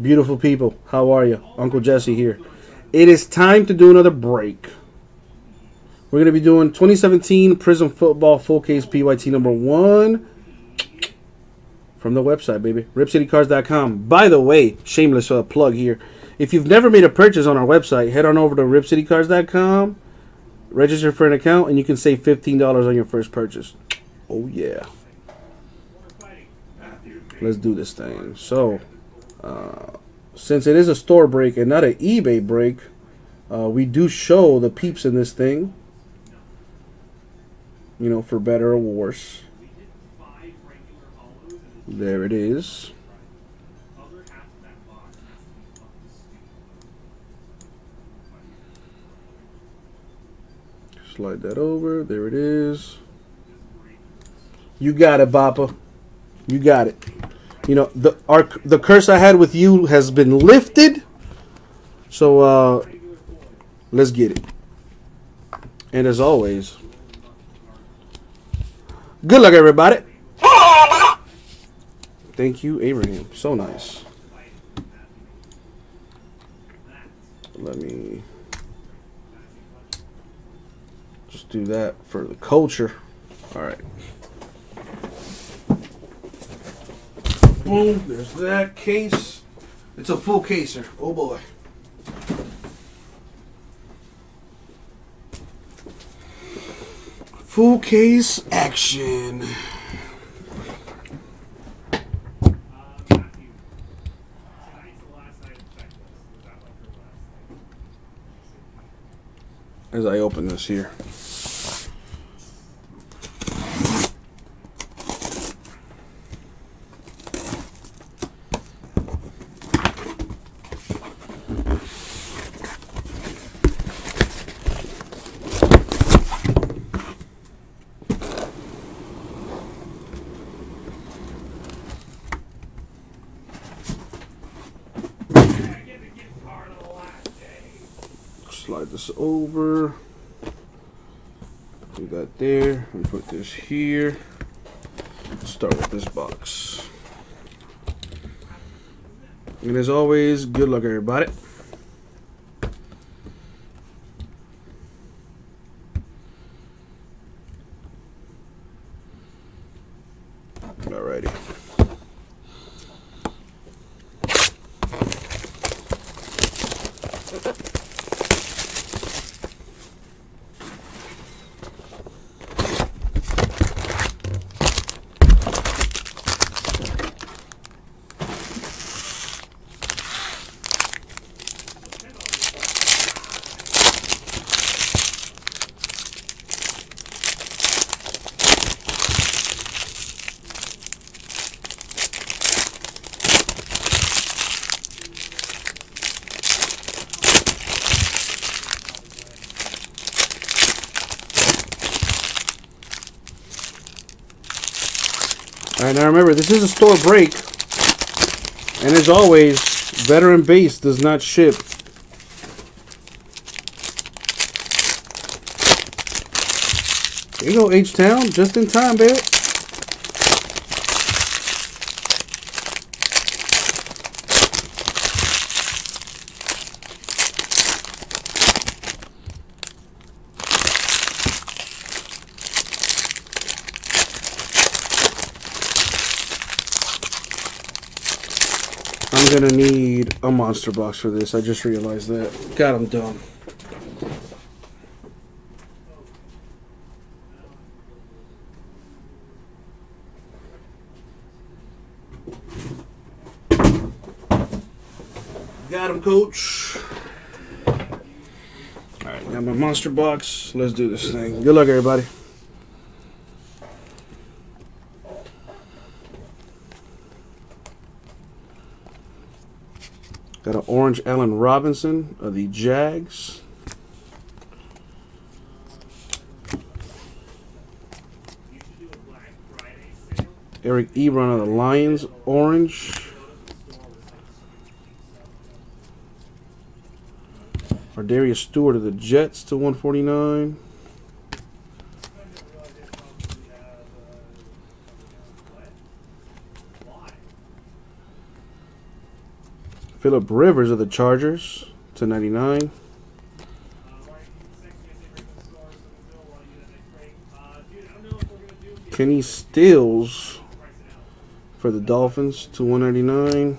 Beautiful people, how are you? Uncle Jesse here. It is time to do another break. We're going to be doing 2017 Prizm Football Full Case PYT number one from the website, baby. RipCityCards.com. By the way, shameless uh, plug here. If you've never made a purchase on our website, head on over to RipCityCards.com, register for an account, and you can save $15 on your first purchase. Oh, yeah. Let's do this thing. So, uh, since it is a store break and not an eBay break, uh, we do show the peeps in this thing. You know, for better or worse. There it is. Slide that over. There it is. You got it, Bappa. You got it. You know the our the curse I had with you has been lifted. So uh, let's get it. And as always, good luck, everybody. Thank you, Abraham. So nice. Let me just do that for the culture. All right. Boom, there's that case. It's a full caser. Oh boy. Full case action. As I open this here. slide this over. Do that there and put this here. Start with this box. And as always, good luck everybody. Now remember, this is a store break. And as always, Veteran Base does not ship. You go, H-Town. Just in time, baby. Gonna need a monster box for this. I just realized that. God, I'm dumb. Got him, coach. Alright, got my monster box. Let's do this thing. Good luck, everybody. Got an orange Allen Robinson of the Jags. Eric Ebron of the Lions, orange. ArDarius Stewart of the Jets to 149. Philip Rivers of the Chargers to 99. Kenny Stills for the Dolphins to 199.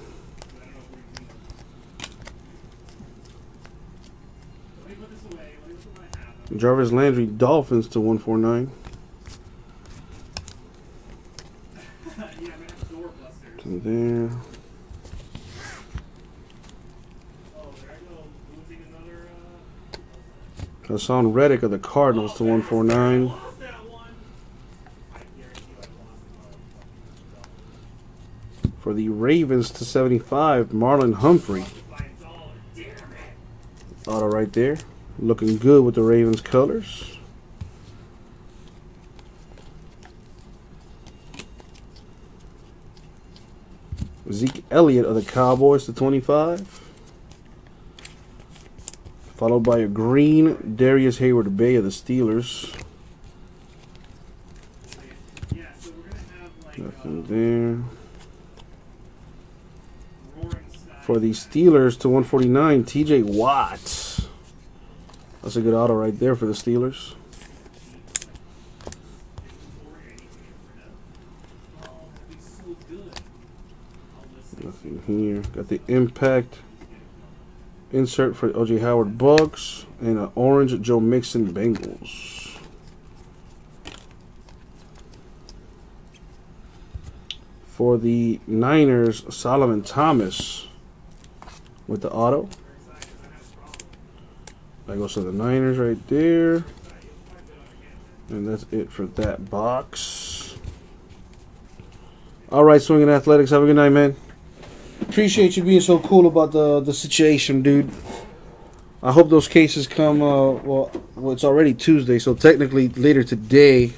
Jarvis Landry Dolphins to 149. To there. Haason Reddick of the Cardinals to 149. For the Ravens to 75, Marlon Humphrey. Auto right there. Looking good with the Ravens colors. Zeke Elliott of the Cowboys to 25. Followed by a green Darius Heyward-Bey of the Steelers. Nothing there. For the Steelers to 149, TJ Watt. That's a good auto right there for the Steelers. Nothing here. Got the impact insert for OJ Howard Bucks and an orange Joe Mixon Bengals. For the Niners, Solomon Thomas with the auto. That goes to the Niners right there. And that's it for that box. All right, Swinging Athletics. Have a good night, man. Appreciate you being so cool about the the situation, dude. I hope those cases come. Uh, well, well, it's already Tuesday, so technically later today.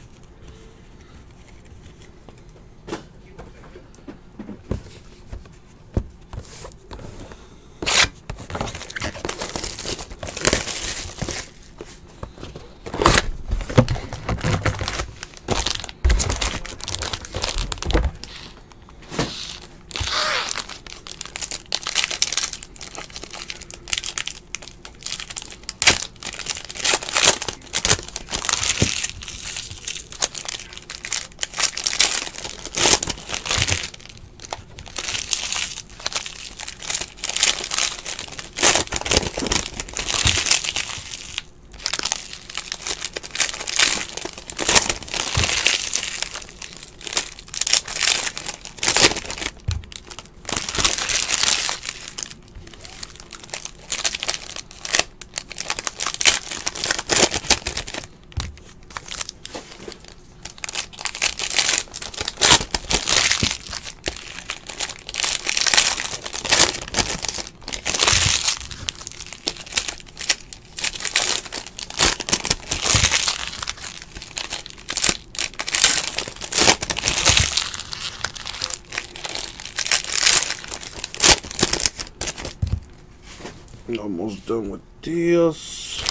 Almost done with this.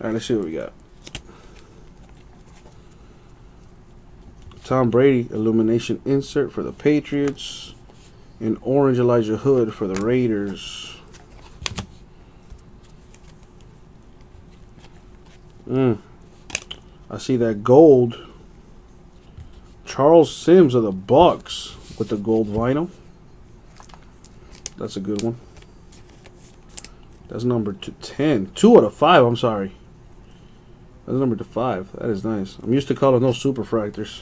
Alright, let's see what we got. Tom Brady illumination insert for the Patriots. And orange Elijah Hood for the Raiders. Mm. I see that gold. Charles Sims of the Bucks with the gold vinyl. That's a good one. That's number two, 10. Two out of five, I'm sorry. That's number to five. That is nice. I'm used to calling those super fractors.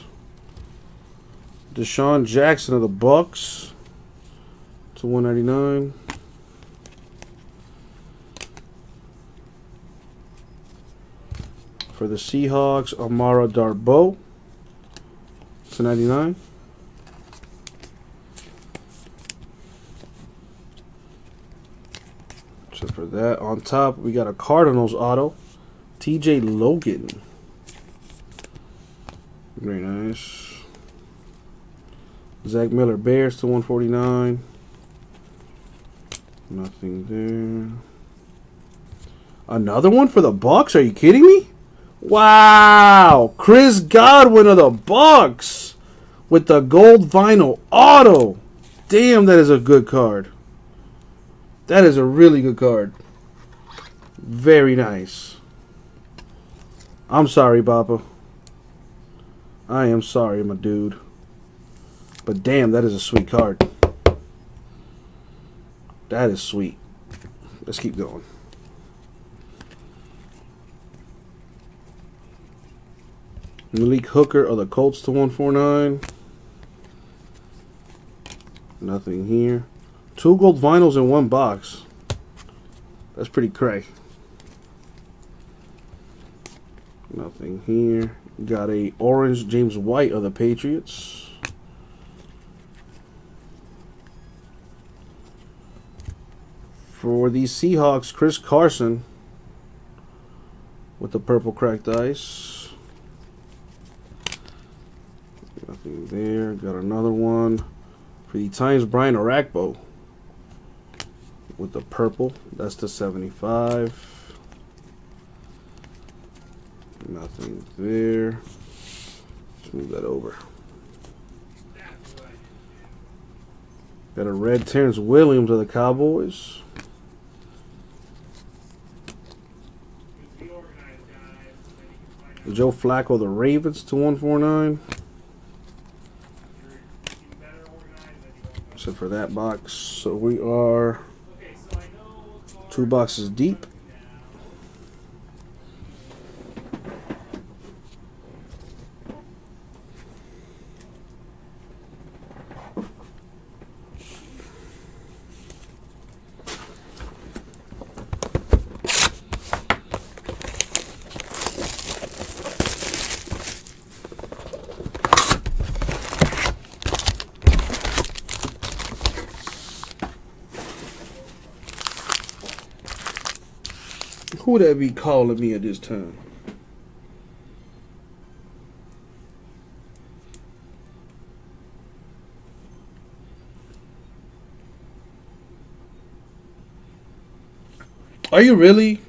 DeSean Jackson of the Bucks to 199. For the Seahawks, Amara Darboh to 99. So for that, on top, we got a Cardinals auto. TJ Logan. Very nice. Zach Miller Bears to 149. Nothing there. Another one for the Bucks? Are you kidding me? Wow! Chris Godwin of the Bucks with the gold vinyl auto. Damn, that is a good card. That is a really good card. Very nice. I'm sorry, Papa. I am sorry, my dude. But damn, that is a sweet card. That is sweet. Let's keep going. Malik Hooker of the Colts to 149. Nothing here. Two gold vinyls in one box. That's pretty cray. Nothing here. Got a orange James White of the Patriots. For the Seahawks, Chris Carson with the purple cracked ice. Nothing there. Got another one for the Titans, Brian Orakpo with the purple. That's the 75. Nothing there. Let's move that over. Got a red Terrance Williams of the Cowboys. Joe Flacco, the Ravens to 149. So for that box, so we are two boxes deep. Would that be calling me at this time? Are you really?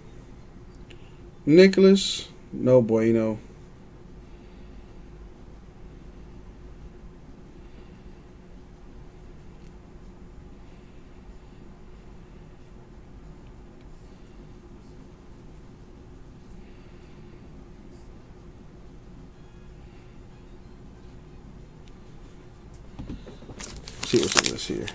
Nicholas? No boy, bueno. see what's in this here.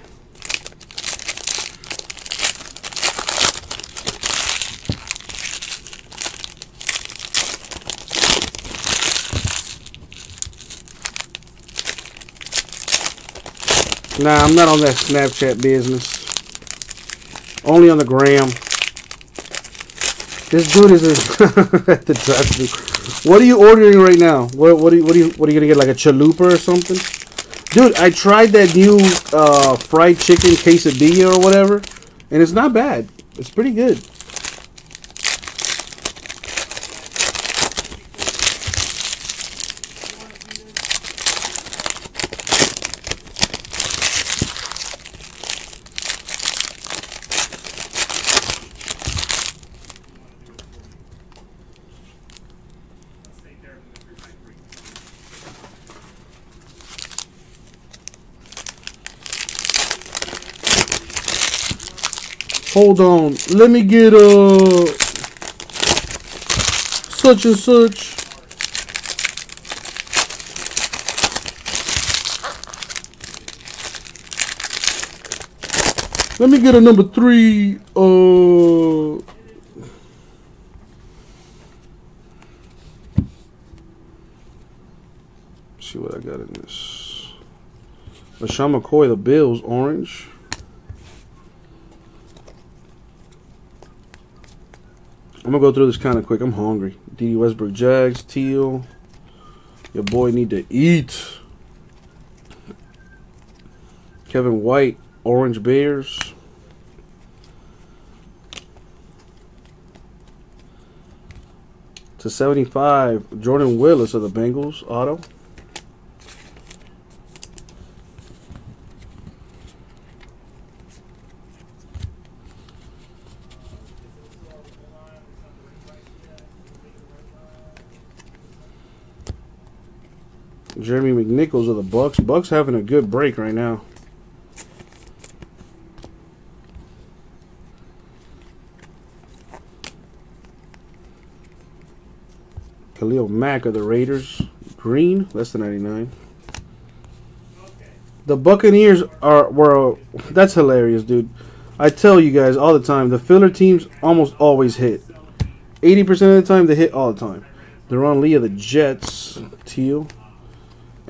Nah, I'm not on that Snapchat business. Only on the gram. This dude is at the drive What are you ordering right now? What what are you what are you what are you gonna get like a chalupa or something? Dude, I tried that new uh, fried chicken quesadilla or whatever, and it's not bad. It's pretty good. Hold on. Let me get uh such and such. Let me get a number three. Uh. see what I got in this. LeSean McCoy, the Bills, orange. I'm gonna go through this kind of quick. I'm hungry. D. Westbrook Jags, Teal. Your boy need to eat. Kevin White, Orange Bears. To 75, Jordan Willis of the Bengals, auto. Jeremy McNichols of the Bucks. Bucks having a good break right now. Khalil Mack of the Raiders. Green, less than 99. The Buccaneers are were that's hilarious, dude. I tell you guys all the time, the filler teams almost always hit. 80% of the time they hit all the time. Darron Lee of the Jets, teal.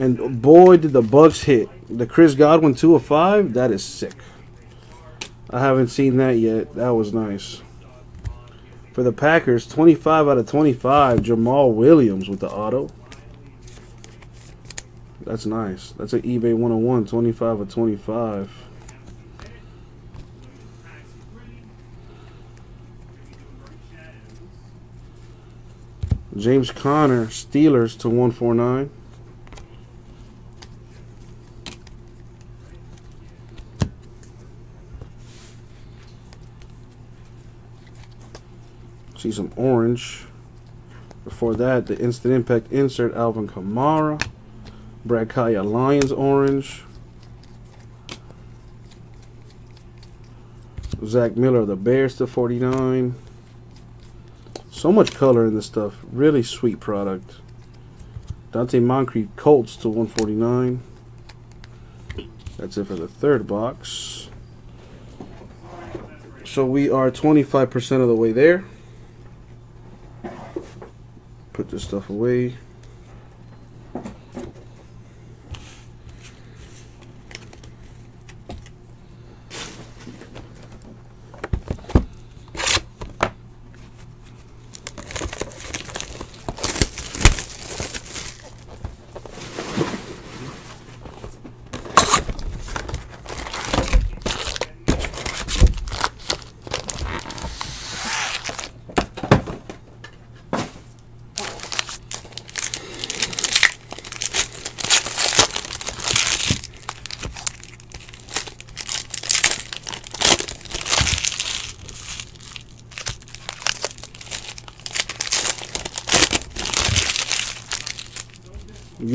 And boy did the Bucks hit. The Chris Godwin 2 of 5, that is sick. I haven't seen that yet. That was nice. For the Packers, 25 out of 25, Jamaal Williams with the auto. That's nice. That's an eBay 101, 25 of 25. James Conner, Steelers to 149. See some orange. Before that, the Instant Impact insert Alvin Kamara. Brad Kaaya Lions orange. Zach Miller the Bears to 49. So much color in this stuff. Really sweet product. Donte Moncrief Colts to 149. That's it for the third box. So we are 25% of the way there. Put this stuff away.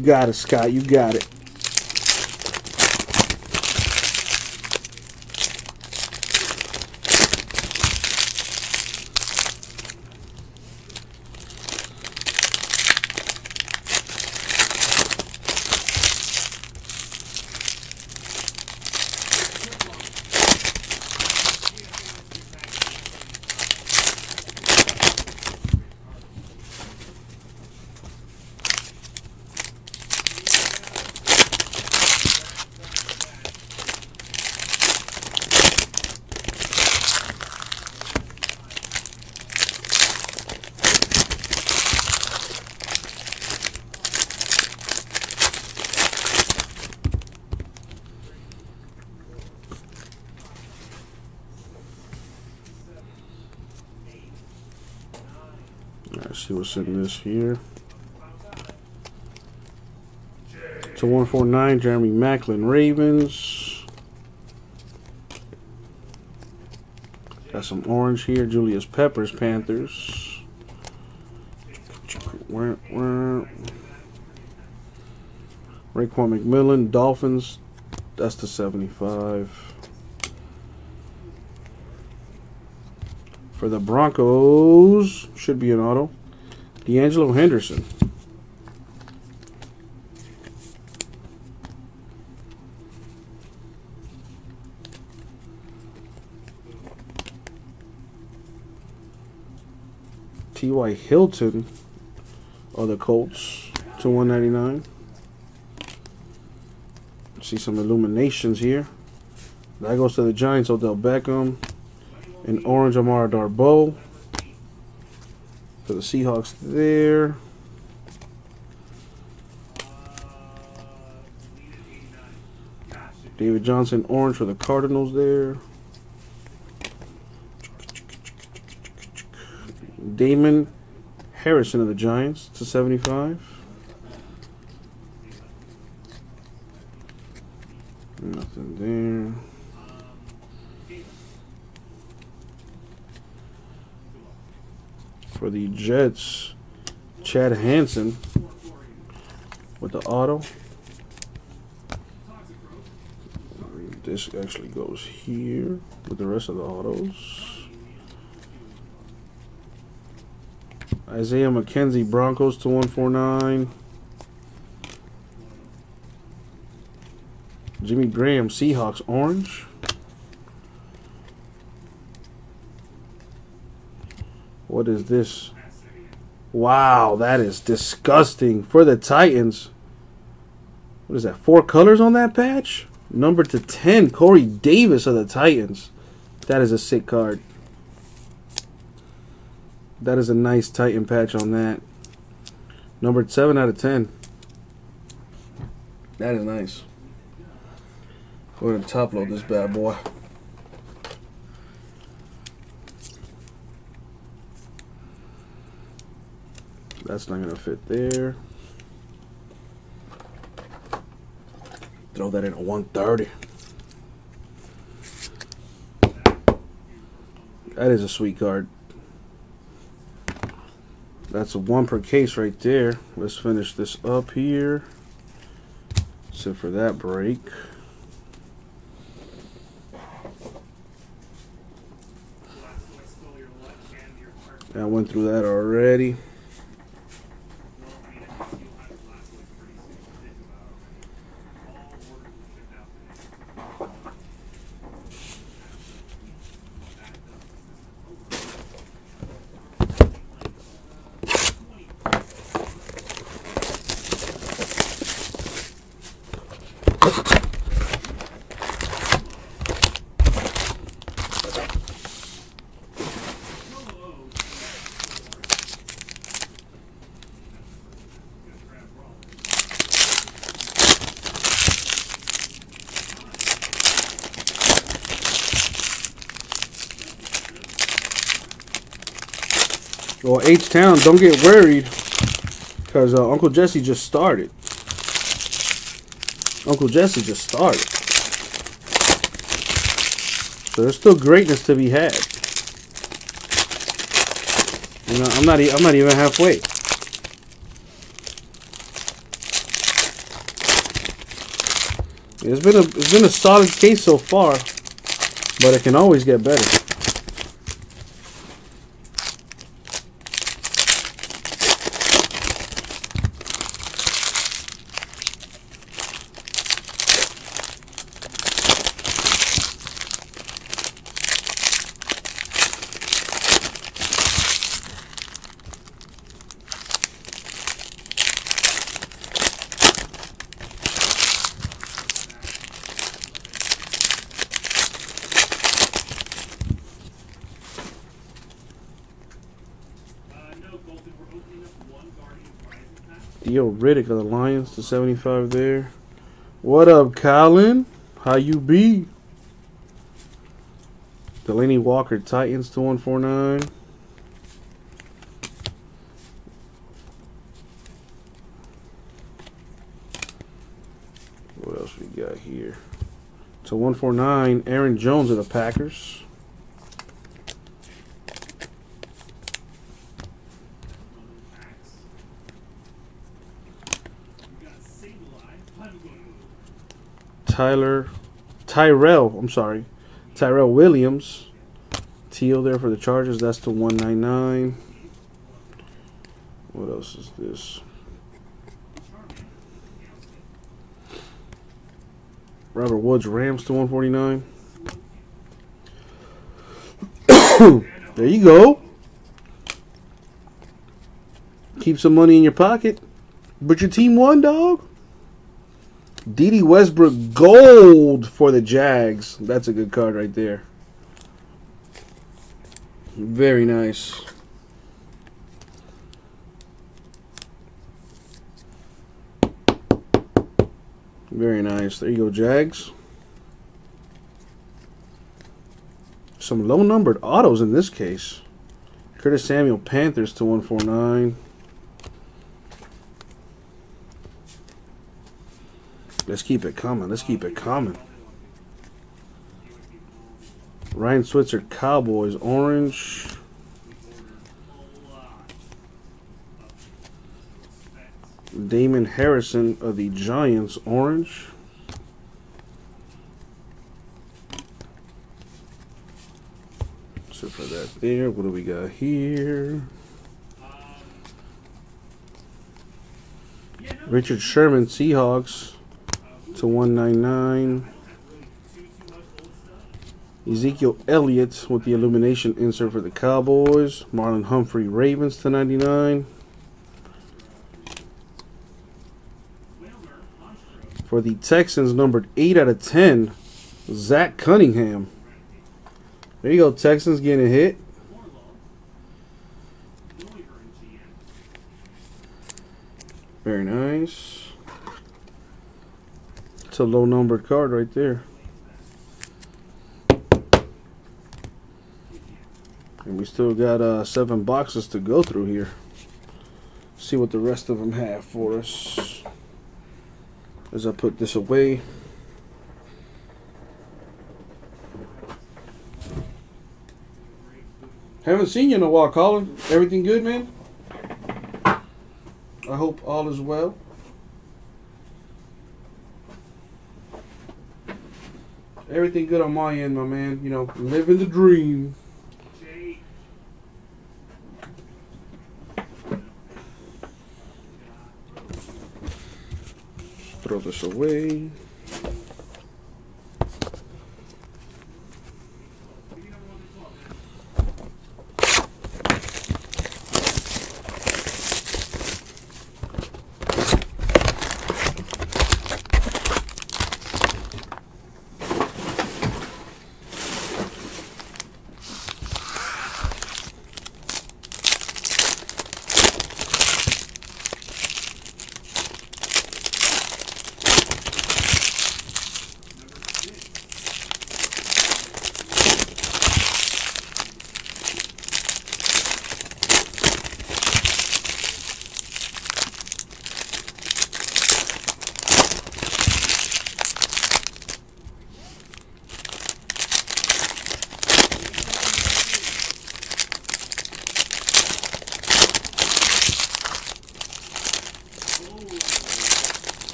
Got it, Scott. You got it. What's in this here. To 149, Jeremy Maclin, Ravens. Got some orange here, Julius Peppers, Panthers. Raekwon McMillan, Dolphins. That's the 75. For the Broncos, should be an auto. De'Angelo Henderson. T.Y. Hilton of the Colts to 199. See some illuminations here. That goes to the Giants, Odell Beckham. And orange Amara Darboh. For the Seahawks there. David Johnson orange for the Cardinals there. Damon Harrison of the Giants to 75. Nothing there. For the Jets, Chad Hansen. with the auto. This actually goes here with the rest of the autos. Isaiah McKenzie, Broncos to 149. Jimmy Graham, Seahawks, orange. What is this? Wow, that is disgusting. For the Titans. What is that? Four colors on that patch? Number to 10, Corey Davis of the Titans. That is a sick card. That is a nice Titan patch on that. Numbered 7 out of 10. That is nice. Go ahead and top load this bad boy. That's not going to fit there. Throw that in at 130. That is a sweet card. That's a one per case right there. Let's finish this up here. So for that break. I went through that already. Well, H Town, don't get worried, because uh, Uncle Jesse just started. Uncle Jesse just started. So there's still greatness to be had. You know, I'm not. I'm not even halfway. It's been a it's been a solid case so far, but it can always get better. Riddick of the Lions to 75 there. What up, Colin? How you be? Delanie Walker, Titans to 149. What else we got here? To 149, Aaron Jones of the Packers. Tyler, Tyrell, I'm sorry, Tyrell Williams. Teal there for the Chargers. That's the 199. What else is this? Robert Woods, Rams to 149. there you go. Keep some money in your pocket. But your team won, dog. Dede Westbrook gold for the Jags. That's a good card right there. Very nice. Very nice. There you go, Jags. Some low numbered autos in this case. Curtis Samuel Panthers to 149. Let's keep it coming. Let's keep it coming. Ryan Switzer Cowboys orange. Damon Harrison of the Giants, orange. So for that there, what do we got here? Richard Sherman, Seahawks to 199. Ezekiel Elliott with the illumination insert for the Cowboys. Marlon Humphrey, Ravens to 99. For the Texans, numbered 8 out of 10, Zach Cunningham. There you go, Texans getting a hit. Very nice. A low numbered card right there. And we still got uh, seven boxes to go through here. See what the rest of them have for us. As I put this away. Haven't seen you in a while, Colin. Everything good, man? I hope all is well. Everything good on my end, my man. You know, living the dream. Throw this away.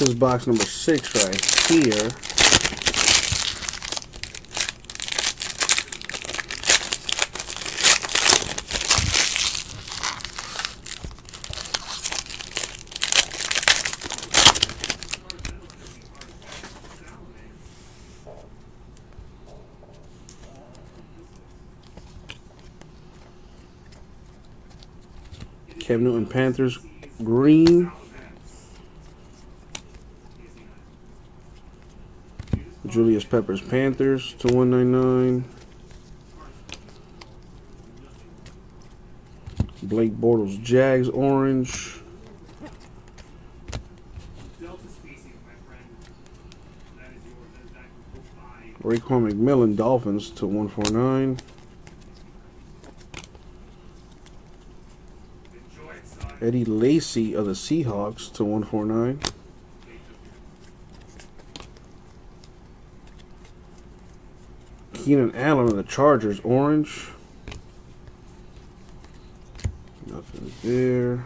This is box number six right here. Cam Newton Panthers green. Julius Peppers Panthers to 199. Blake Bortles Jags orange. Raekwon McMillan Dolphins to 149. Eddie Lacy of the Seahawks to 149. Keenan Allen of the Chargers, orange. Nothing there.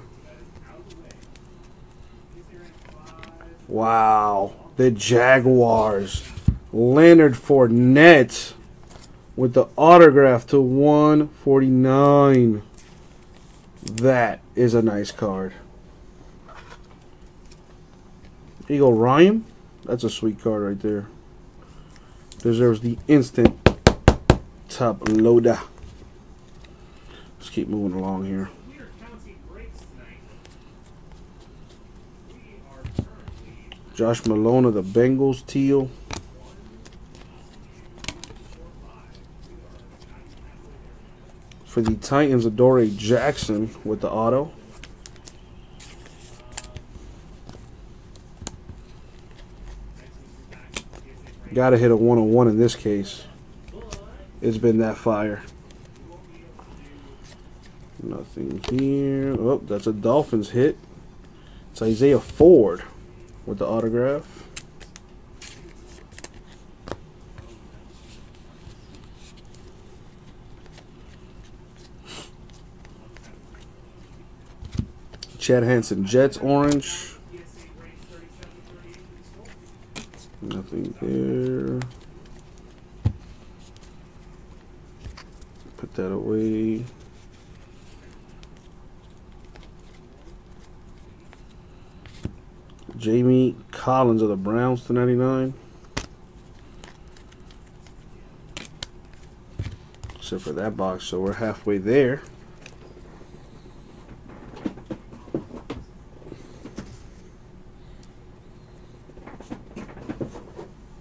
Wow. The Jaguars. Leonard Fournette with the autograph to 149. That is a nice card. Eagle Ryan. That's a sweet card right there. Deserves the instant top loader. Let's keep moving along here. Josh Malone of the Bengals, teal. For the Titans, Adoree Jackson with the auto. Got to hit a one-on-one in this case. It's been that fire. Nothing here. Oh, that's a Dolphins hit. It's Isaiah Ford with the autograph. Chad Hansen, Jets orange. Nothing there. That away. Jamie Collins of the Browns to 99. Except for that box, so we're halfway there.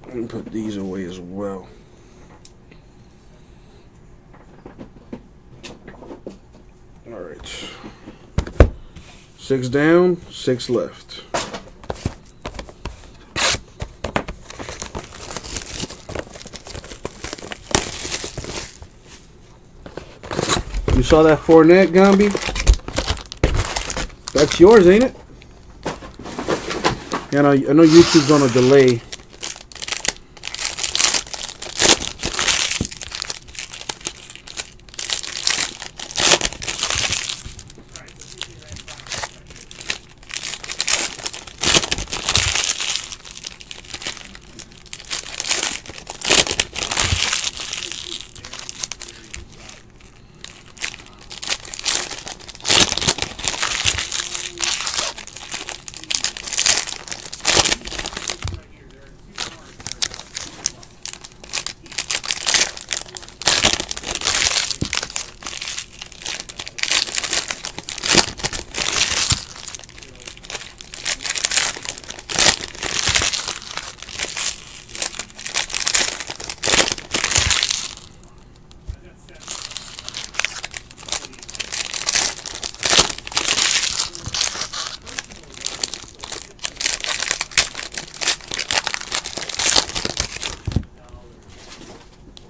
And put these away as well. All right. Six down, six left. You saw that Fournette, Gumby? That's yours, ain't it? Yeah, I know, I know YouTube's on a delay.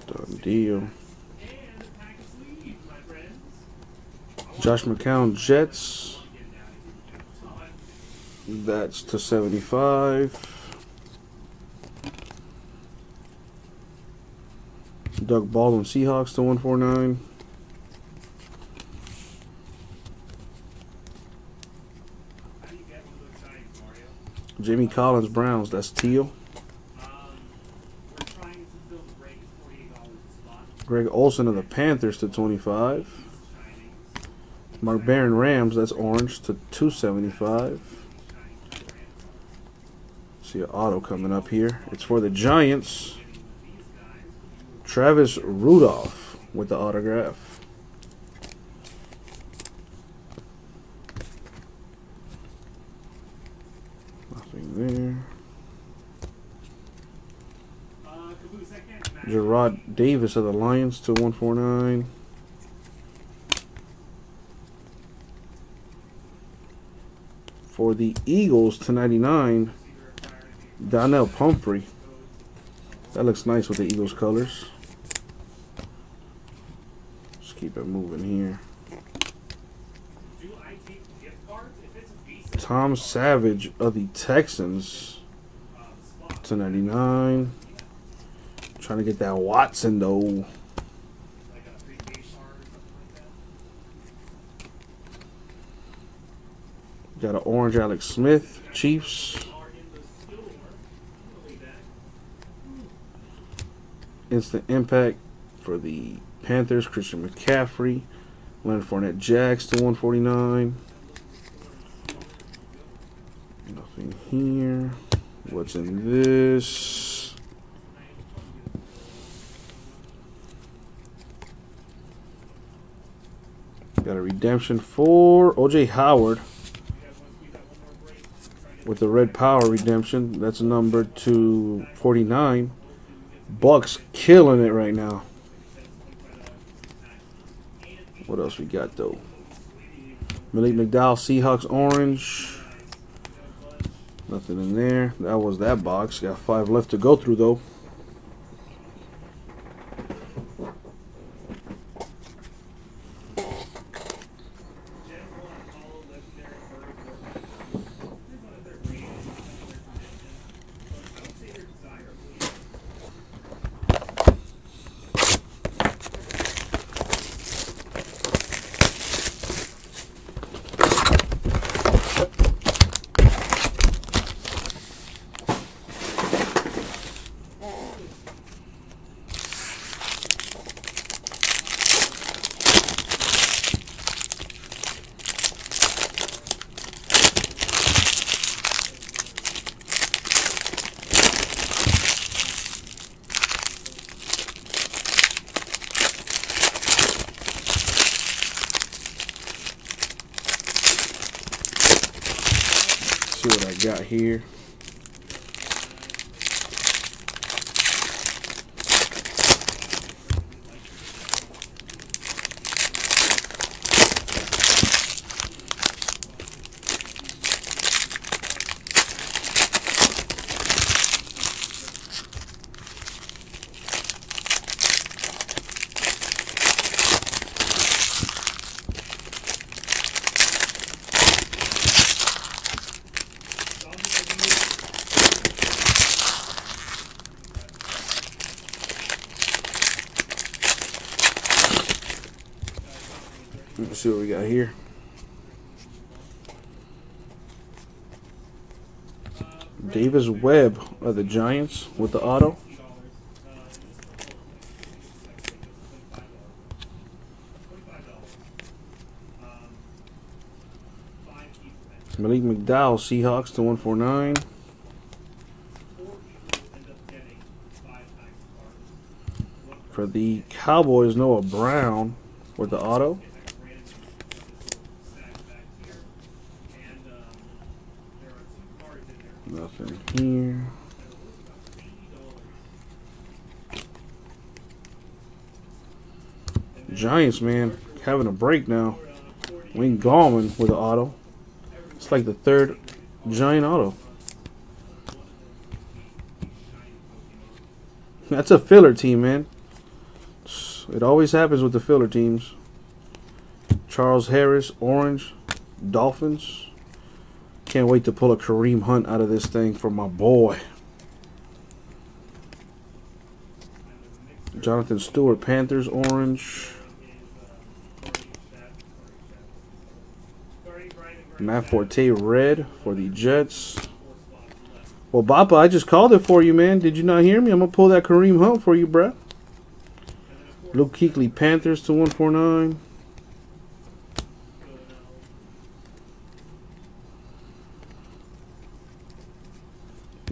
Done deal. Josh McCown Jets. That's to 75. Doug Baldwin Seahawks to 149. Jimmy Collins Browns, that's teal. Greg Olsen of the Panthers to 25. Mark Barron Rams, that's orange to 275. See an auto coming up here. It's for the Giants. Travis Rudolph with the autograph. Nothing there. Jarrad Davis of the Lions to 149. For the Eagles to 99, Donnel Pumphrey. That looks nice with the Eagles colors. Let's keep it moving here. Tom Savage of the Texans to 99. Trying to get that Watson though. Got an orange Alex Smith, Chiefs. Instant impact for the Panthers, Christian McCaffrey. Leonard Fournette Jacks to 149. Nothing here. What's in this? Got a redemption for OJ Howard with the red power redemption. That's number 249. Bucks killing it right now. What else we got though? Malik McDowell Seahawks orange. Nothing in there. That was that box. Got five left to go through though. Here. See what we got here. Davis Webb of the Giants with the auto. Malik McDowell, Seahawks to 149. For the Cowboys, Noah Brown with the auto. Nothing here. Giants, man, having a break now. Wayne Gallman with the auto. It's like the third Giant auto. That's a filler team, man. It always happens with the filler teams. Charles Harris, Orange, Dolphins. Can't wait to pull a Kareem Hunt out of this thing for my boy. Jonathan Stewart, Panthers, Orange. Matt Forte, Red for the Jets. Well, Bappa, I just called it for you, man. Did you not hear me? I'm going to pull that Kareem Hunt for you, bruh. Luke Kuechly, Panthers to 149.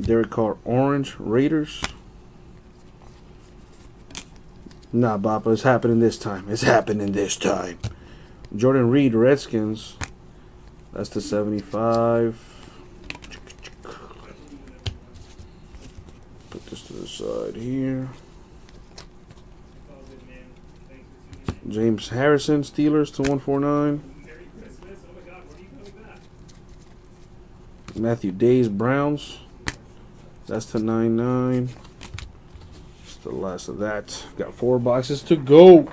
Derek Carr, Orange, Raiders. Nah, Bappa, it's happening this time. It's happening this time. Jordan Reed, Redskins. That's the 75. Put this to the side here. James Harrison, Steelers to 149. Matthew Dayes, Browns. That's to 99. That's the last of that. Got four boxes to go.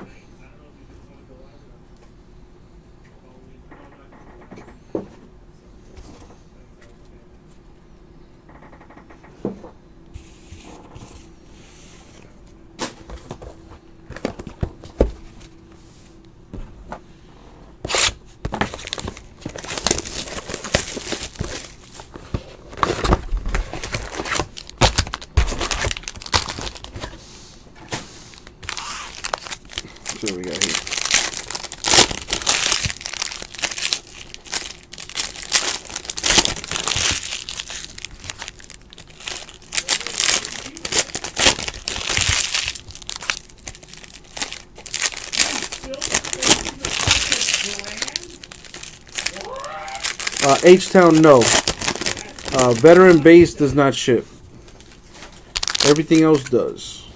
See what we got here. Uh, H-Town, no. Uh, veteran base does not ship. Everything else does.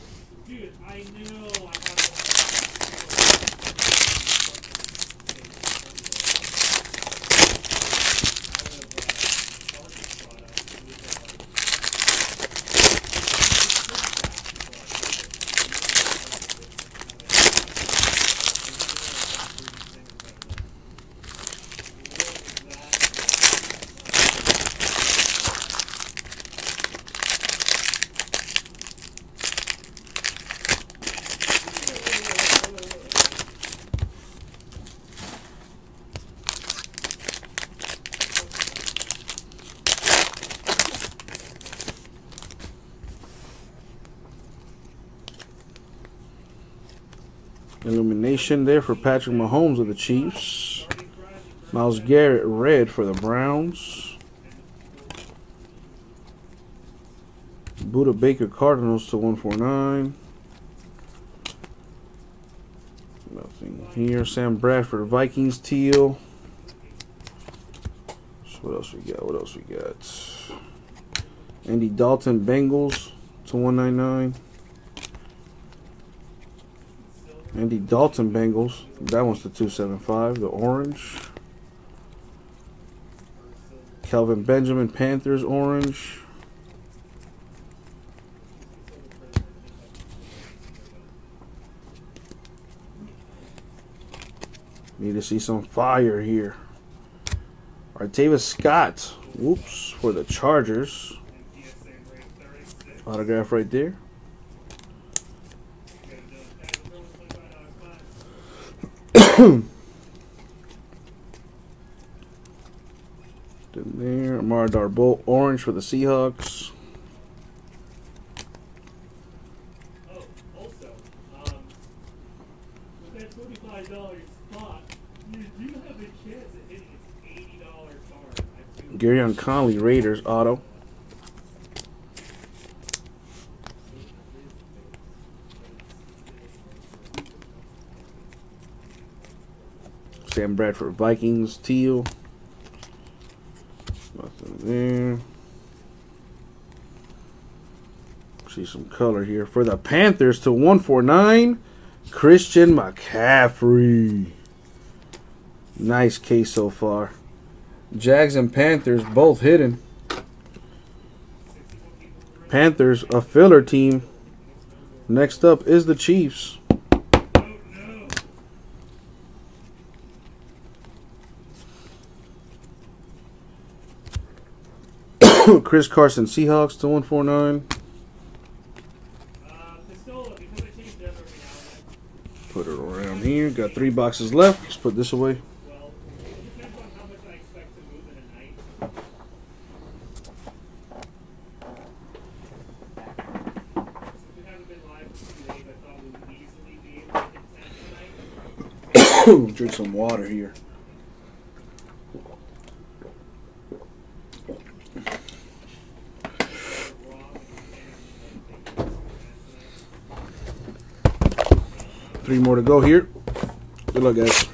Illumination there for Patrick Mahomes of the Chiefs. Myles Garrett red for the Browns. Budda Baker Cardinals to 149. Nothing here. Sam Bradford Vikings teal. So What else we got? What else we got? Andy Dalton Bengals to 199. Andy Dalton Bengals. That one's the 275. The orange. Kelvin Benjamin Panthers orange. Need to see some fire here. Artavis Scott. Whoops. For the Chargers. Autograph right there. There. Amara Darboh orange for the Seahawks. Oh, also, um, with that twenty-five dollar spot, you do have a chance at hitting an eighty dollar card. Gareon Conley Raiders auto. Sam Bradford Vikings teal. Nothing there. See some color here for the Panthers to 149. Christian McCaffrey. Nice case so far. Jags and Panthers both hidden. Panthers, a filler team. Next up is the Chiefs. Chris Carson, Seahawks to 149. Uh, Pistola, because I changed them every now Put it around here. Got three boxes left. Let's put this away. Drink some water it depends on how much I expect to move in a night. Since we haven't been live for two days, I thought we would easily be able to hit ten tonight. Drink some water here. Three more to go here. Good luck, guys.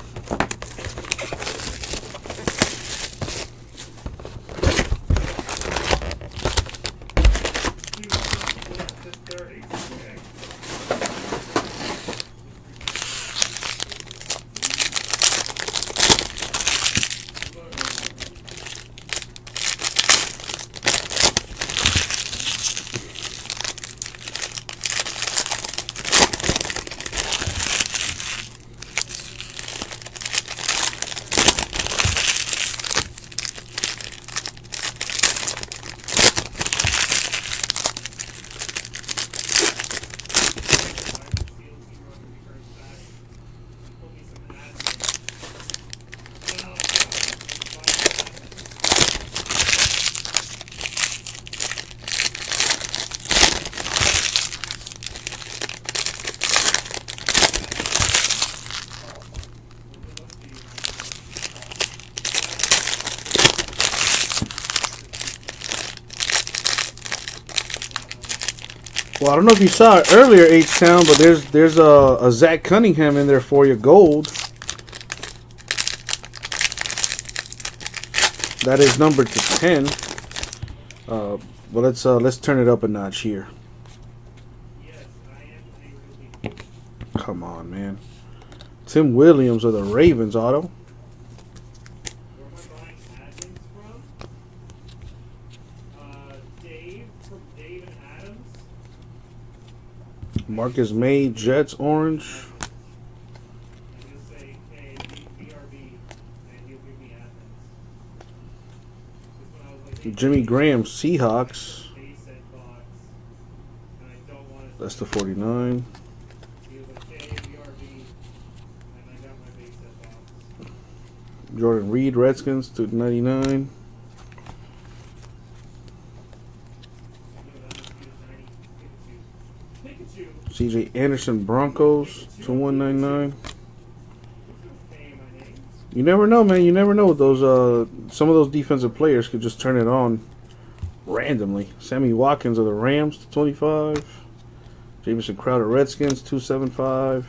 I don't know if you saw it earlier, H Town, but there's there's a, a Zach Cunningham in there for you, gold. That is number to ten. Uh, well, let's uh, let's turn it up a notch here. Come on, man. Tim Williams of the Ravens auto. Where am I buying Adams from? Uh, Dave from Dave and Adams. Marcus Maye, Jets orange. And he'll say, hey, B- BRB, and he'll give me Adams. Just when I May, Jets Orange. Jimmy Graham, Seahawks. That's the 49. He was like, hey, BRB, and I got my base set box. Jordan Reed, Redskins to 99. I knew that must be the 90 Pikachu. Pikachu. CJ Anderson, Broncos to 199. Hey, my name. You never know, man. You never know. Those uh, some of those defensive players could just turn it on randomly. Sammy Watkins of the Rams to 25. Jamison Crowder, Redskins 275.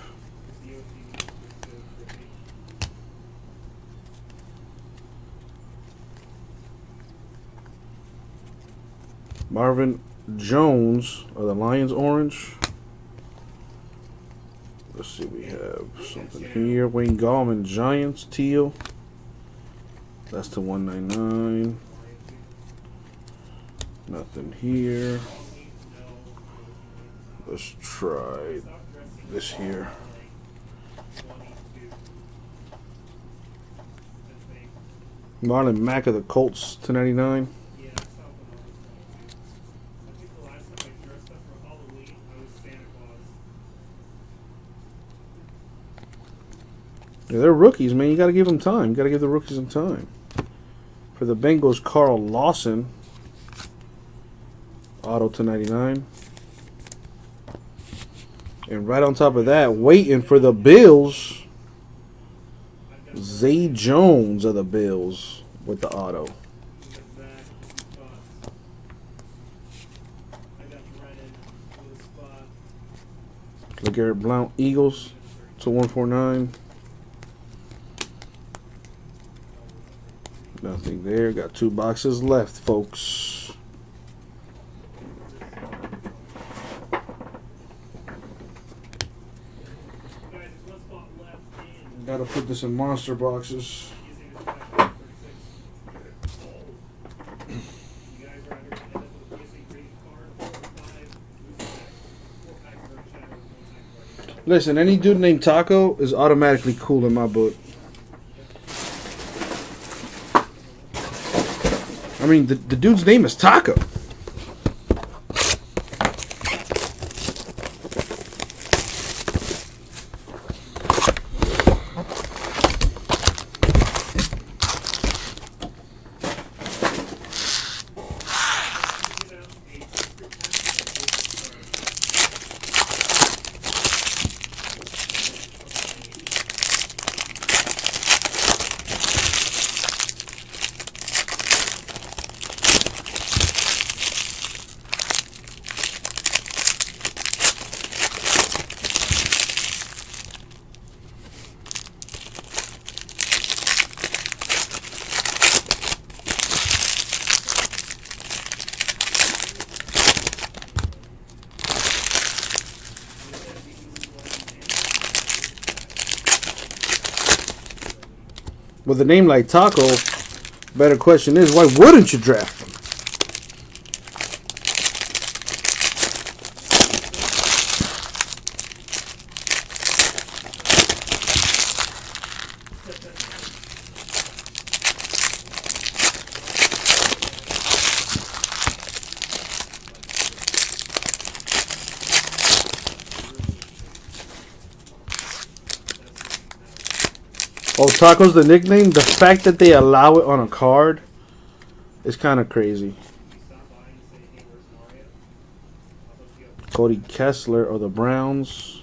Marvin Jones of the Lions orange. Let's see, we have something here. Wayne Gallman, Giants, Teal. That's the 199. Nothing here. Let's try this here. Marlon Mack of the Colts, 299. They're rookies, man. You got to give them time. You got to give the rookies some time. For the Bengals, Carl Lawson. Auto to 99. And right on top of that, waiting for the Bills, Zay Jones of the Bills with the auto. LeGarrette Blount Eagles to 149. Nothing there. Got two boxes left, folks. Gotta put this in monster boxes. Listen, any dude named Taco is automatically cool in my book. I mean, the, the dude's name is Taco. With a name like Taco, better question is why wouldn't you draft him? Oh, Taco's the nickname. The fact that they allow it on a card is kind of crazy. Cody Kessler of the Browns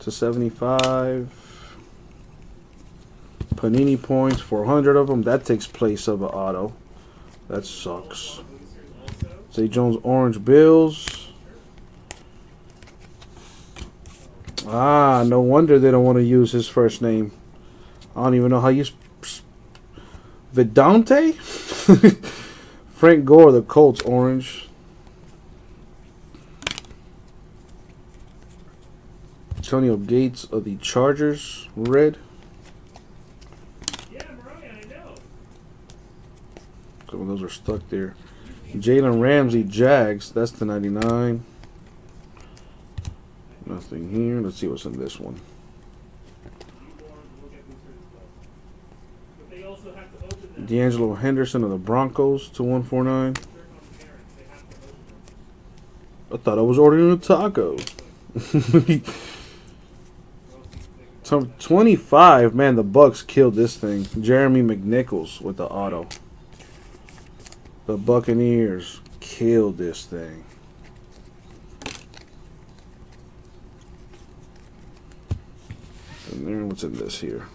to 75. Panini points, 400 of them. That takes place of an auto. That sucks. Zay Jones Orange Bills. Ah, no wonder they don't want to use his first name. I don't even know how you. Vidauntae? Frank Gore, the Colts, orange. Antonio Gates of the Chargers, red. Yeah, Some of those are stuck there. Jalen Ramsey, Jags, that's the 99. Nothing here. Let's see what's in this one. But they also have to open them. De'Angelo Henderson of the Broncos to 149. They're on parents. They have to open them. I thought I was ordering a taco. Some 25, man, the Bucks killed this thing. Jeremy McNichols with the auto. The Buccaneers killed this thing. And then what's in this here?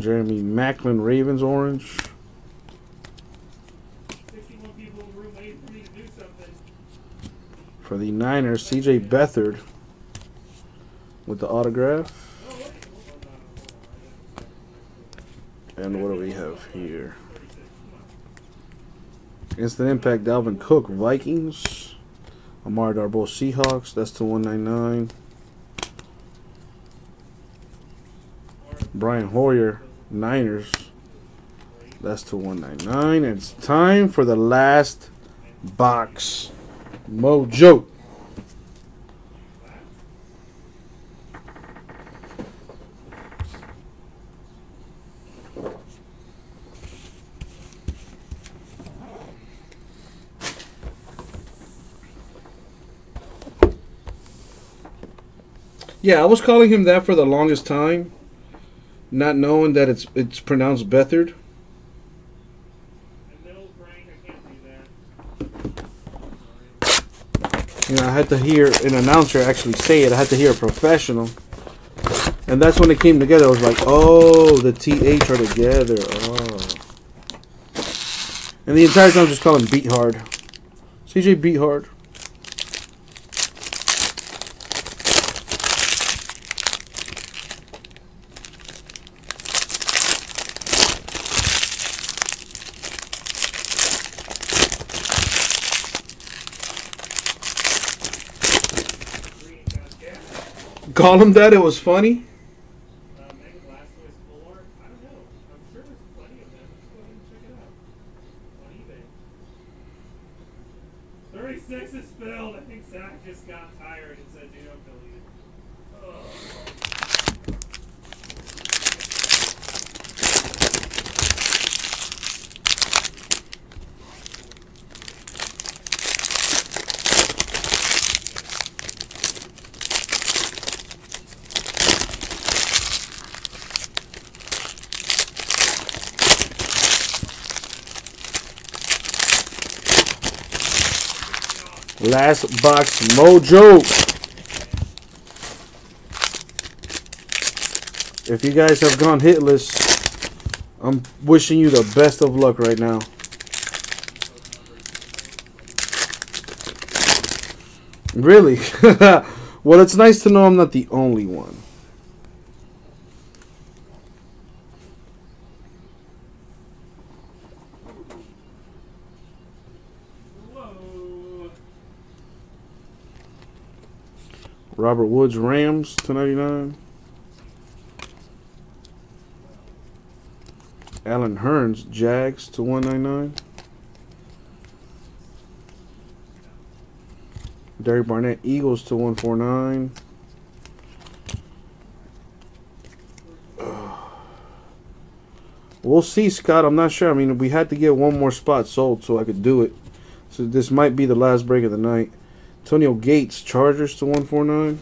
Jeremy Maclin Ravens orange. 61 people in the room waiting for the Niners, CJ Beathard with the autograph. And what do we have here? Instant Impact Dalvin Cook Vikings. Amara Darboh Seahawks. That's to 199. Brian Hoyer Niners. That's to 199. It's time for the last box. Mojo. Yeah, I was calling him that for the longest time, not knowing that it's it's pronounced Bethard. You know, I had to hear an announcer actually say it. I had to hear a professional, and that's when it came together. I was like, "Oh, the th are together." Oh, and the entire time, I was just calling Beat Hard. CJ Beat Hard. Call him that. It was funny. Uh, Mega Blastoise four. I don't know. I'm sure there's plenty of them. Let's go ahead and check it out on eBay. 36 is filled. I think Zach just got tired and said, "Dude, I'm deleted." Ugh. Last box mojo. If you guys have gone hitless, I'm wishing you the best of luck right now. Really? well, it's nice to know I'm not the only one. Robert Woods Rams to 99. Allen Hurns Jags to 199. Derek Barnett Eagles to 149. We'll see, Scott. I'm not sure. I mean, we had to get one more spot sold so I could do it. So this might be the last break of the night. Antonio Gates Chargers to 149.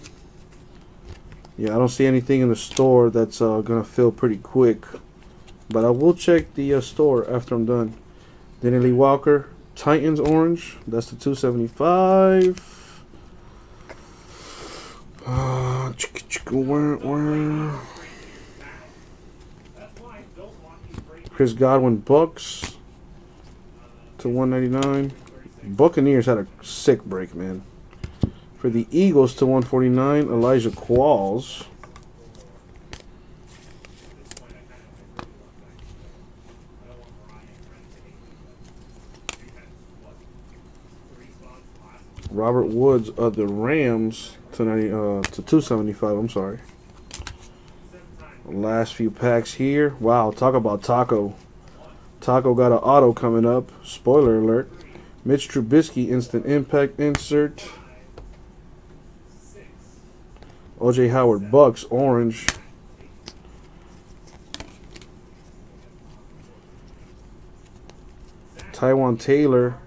Yeah, I don't see anything in the store that's uh, gonna fill pretty quick, but I will check the uh, store after I'm done. Delanie Walker Titans Orange. That's the 275. Uh, want you break Chris Godwin Bucks to 199. Buccaneers had a sick break, man. For the Eagles to 149, Elijah Qualls. Robert Woods of the Rams to 90, uh, to 275. I'm sorry. Last few packs here. Wow, talk about Taco. Taco got an auto coming up. Spoiler alert. Mitch Trubisky instant impact insert. OJ Howard Bucks orange. Taywan Taylor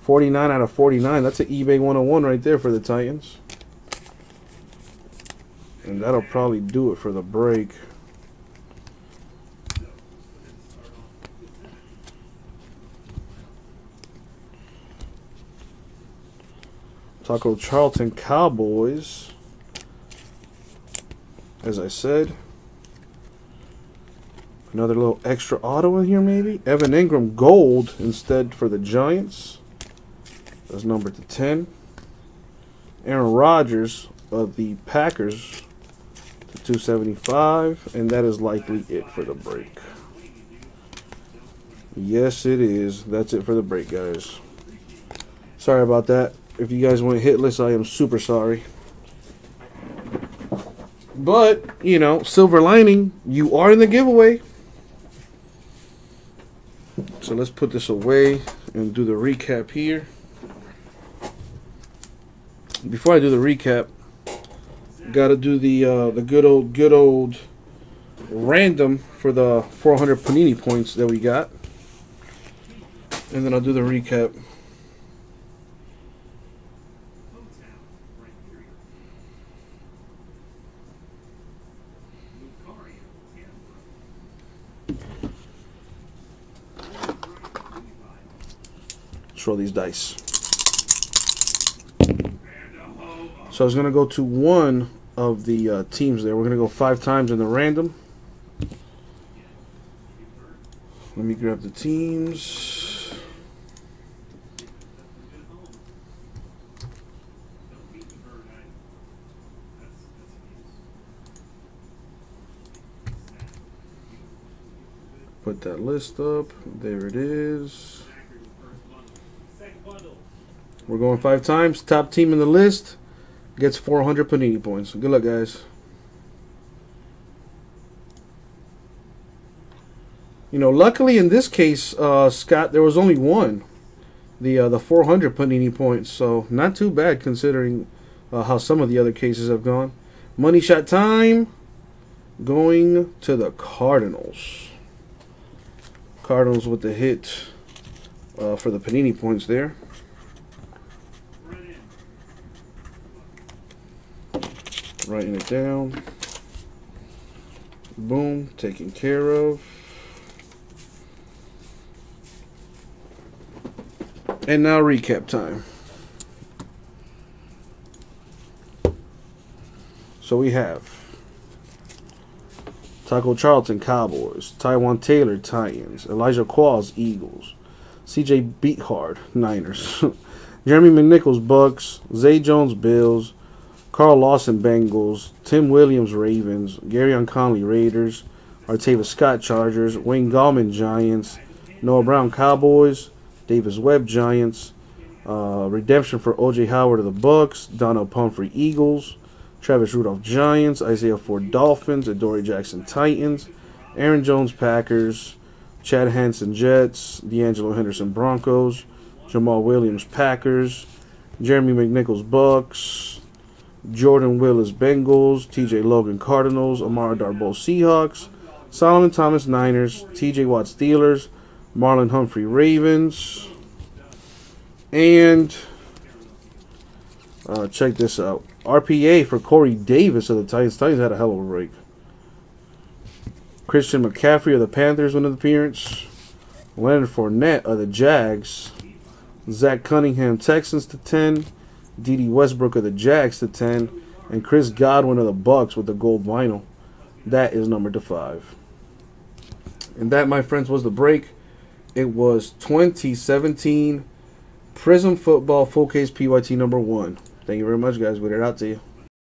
49 out of 49. That's an eBay 101 right there for the Titans. And that'll probably do it for the break. Taco Charlton Cowboys. As I said. Another little extra auto in here, maybe. Evan Engram gold instead for the Giants. That's number to 10. Aaron Rodgers of the Packers to 275. And that is likely it for the break. Yes, it is. That's it for the break, guys. Sorry about that. If you guys went hitless, I am super sorry. But, you know, silver lining, you are in the giveaway. So let's put this away and do the recap here. Before I do the recap, got to do the uh, the good old good old random for the 400 panini points that we got, and then I'll do the recap. Let's these dice. So I was going to go to one of the uh, teams there. We're going to go five times in the random. Let me grab the teams. Put that list up. There it is. We're going five times. Top team in the list gets 400 Panini points. Good luck, guys. You know, luckily in this case, uh, Scott, there was only one, the uh, the 400 Panini points. So not too bad considering uh, how some of the other cases have gone. Money shot time, going to the Cardinals. Cardinals with the hit uh, for the Panini points there. Writing it down. Boom, taken care of. And now recap time. So we have Taco Charlton Cowboys, Taywan Taylor Titans, Elijah Qualls Eagles, CJ Beathard Niners, Jeremy McNichols Bucks, Zay Jones Bills, Carl Lawson Bengals, Tim Williams Ravens, Gary Conley Raiders, Artavis Scott Chargers, Wayne Gallman Giants, Noah Brown Cowboys, Davis Webb Giants, uh, redemption for OJ Howard of the Bucks, Donald Pumphrey Eagles, Travis Rudolph Giants, Isaiah Ford Dolphins, Adoree Jackson Titans, Aaron Jones Packers, Chad Hansen Jets, De'Angelo Henderson Broncos, Jamaal Williams Packers, Jeremy McNichols Bucks, Jordan Willis Bengals, TJ Logan Cardinals, Amara Darboh Seahawks, Solomon Thomas Niners, TJ Watt Steelers, Marlon Humphrey Ravens, and uh, check this out. RPA for Corey Davis of the Titans. Titans had a hell of a break. Christian McCaffrey of the Panthers win an appearance. Leonard Fournette of the Jags. Zach Cunningham Texans to 10. Dede Westbrook of the Jags to 10. And Chris Godwin of the Bucks with the gold vinyl. That is number to 5. And that, my friends, was the break. It was 2017 Prizm Football Full Case PYT number 1. Thank you very much, guys. We it out to you.